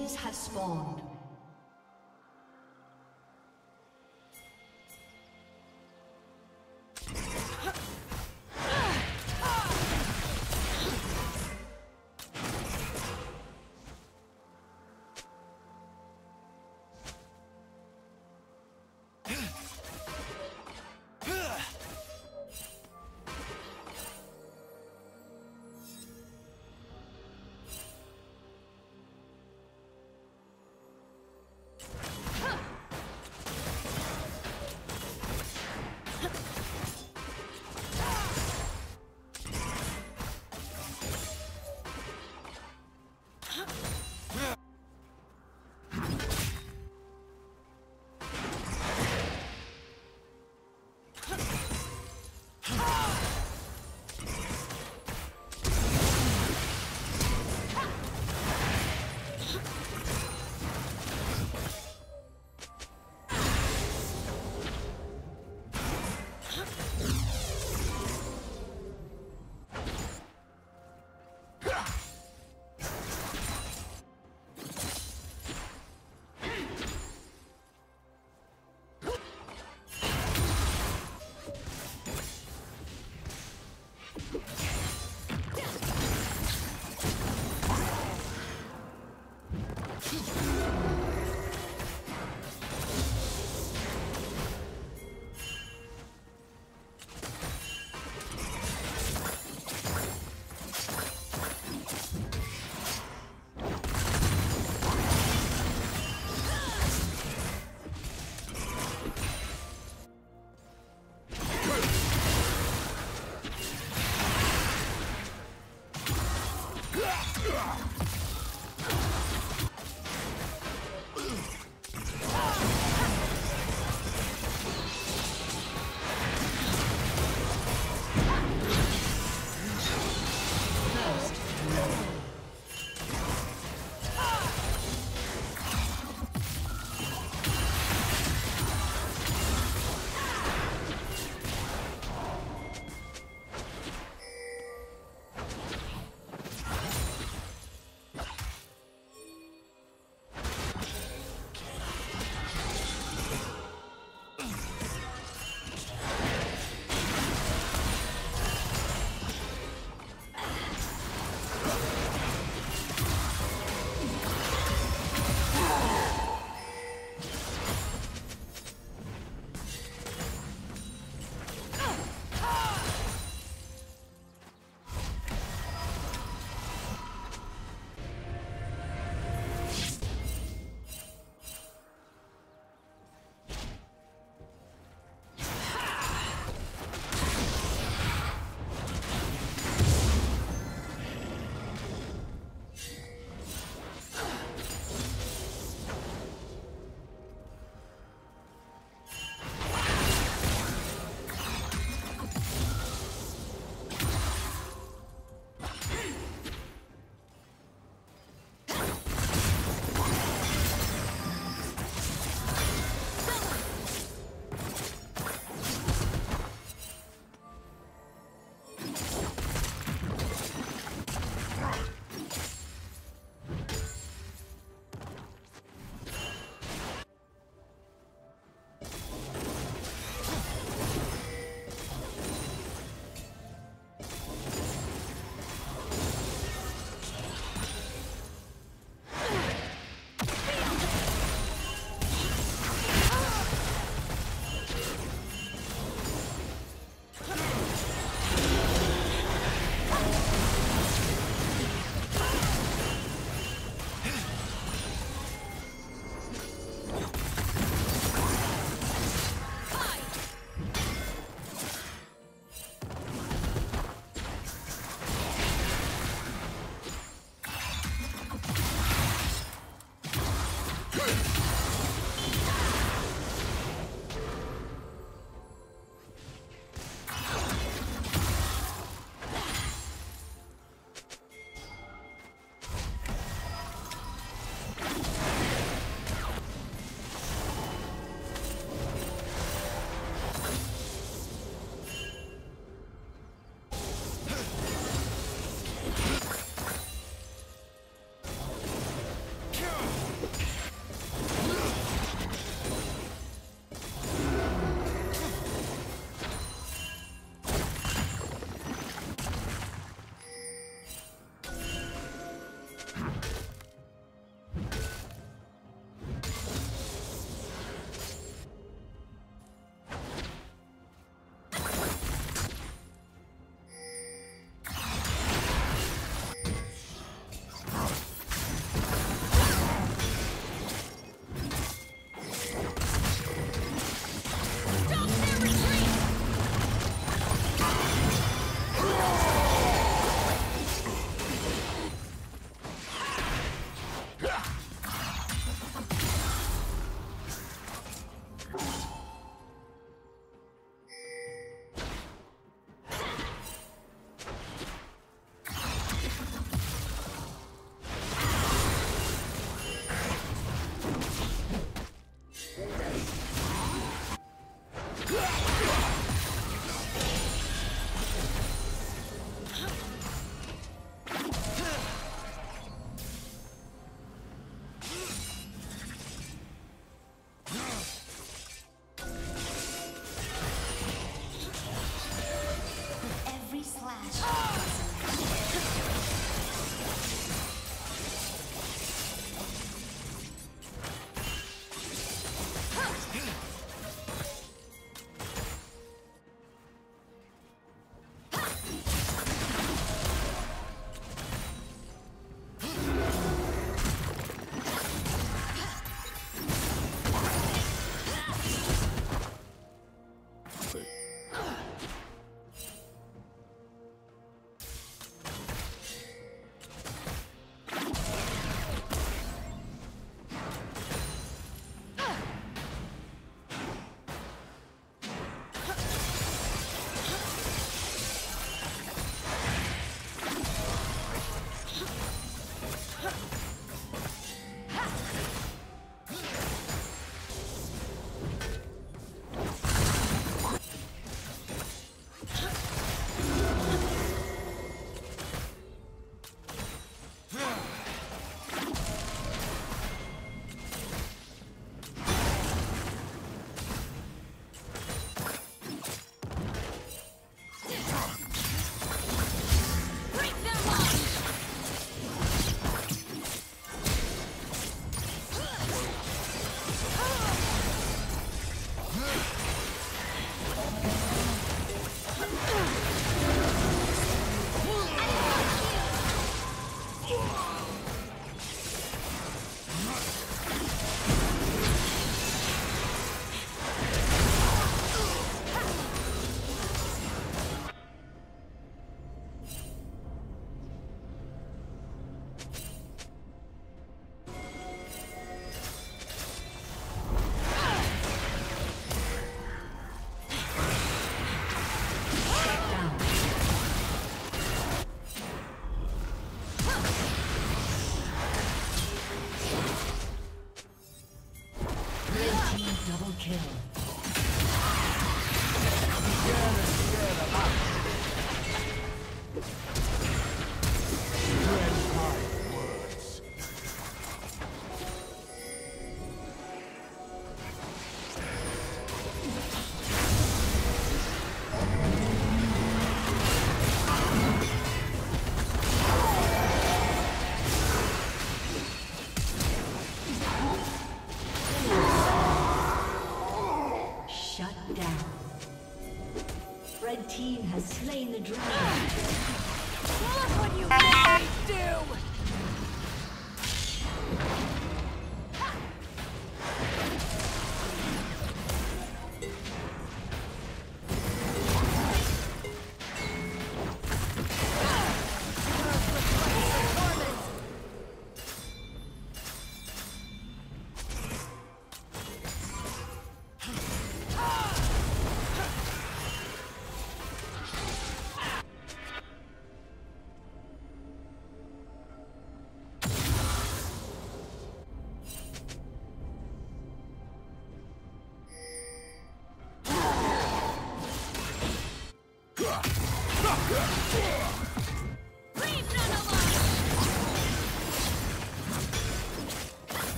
Have spawned.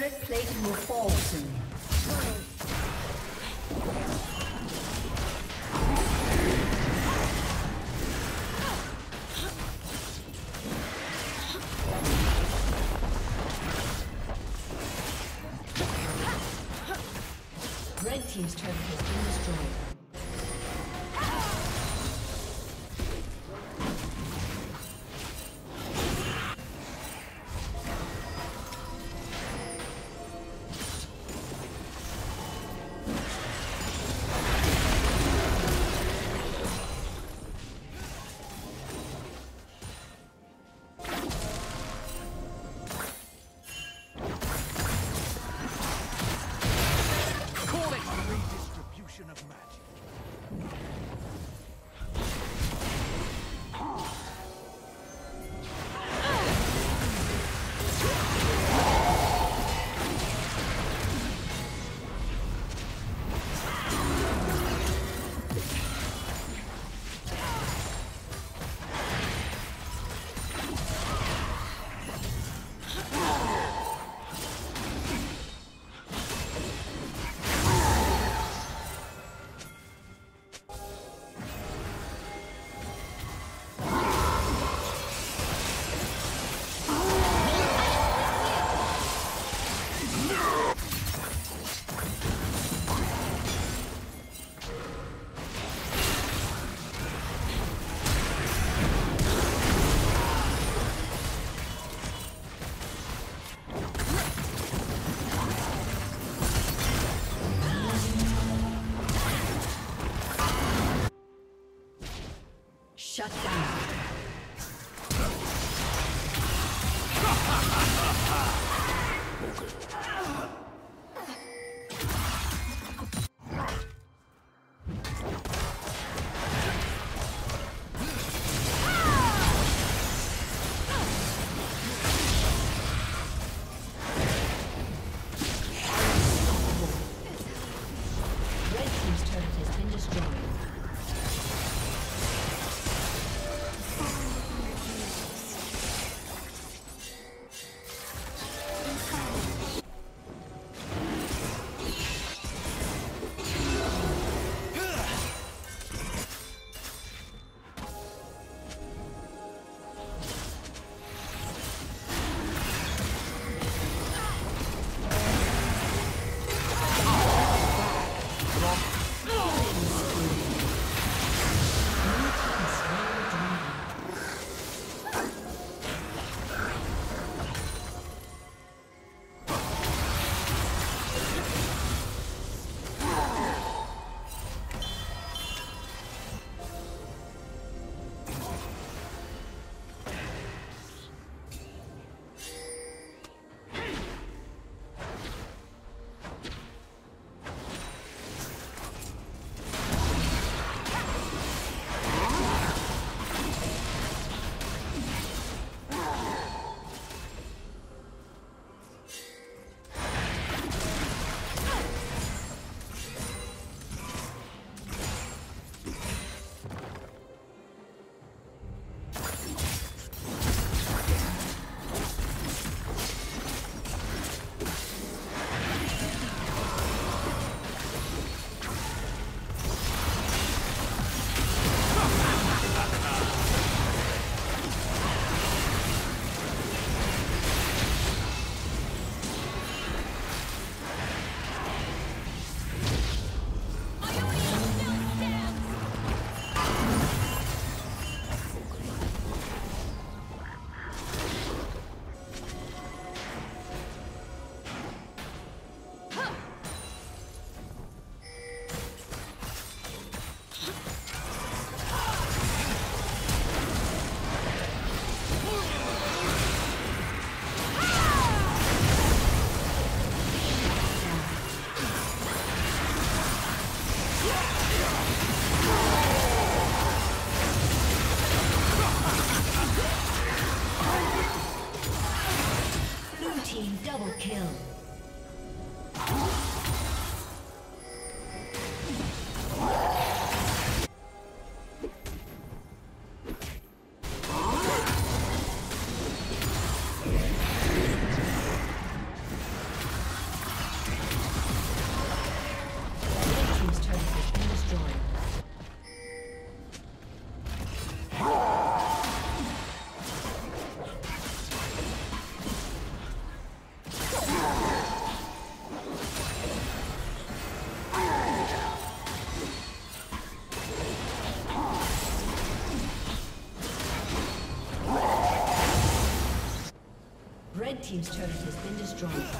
Turret plating will fall soon. Red Team's turret has has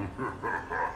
Reflect your torment! destroyed.